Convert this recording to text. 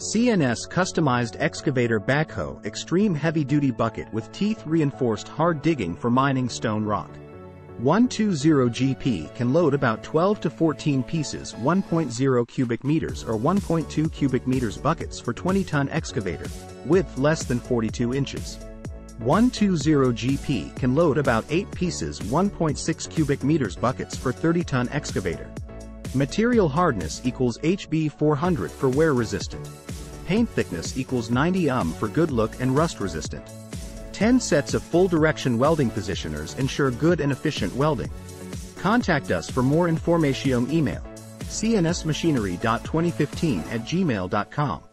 CNS Customized Excavator Backhoe Extreme Heavy Duty Bucket with Teeth Reinforced Hard Digging for Mining Stone Rock. 120GP can load about 12 to 14 pieces 1.0 cubic meters or 1.2 cubic meters buckets for 20-ton excavator, width less than 42 inches. 120GP can load about 8 pieces 1.6 cubic meters buckets for 30-ton excavator. Material hardness equals HB 400 for wear resistant. Paint thickness equals 90 um for good look and rust resistant. 10 sets of full direction welding positioners ensure good and efficient welding. Contact us for more information email cnsmachinery.2015 at gmail.com.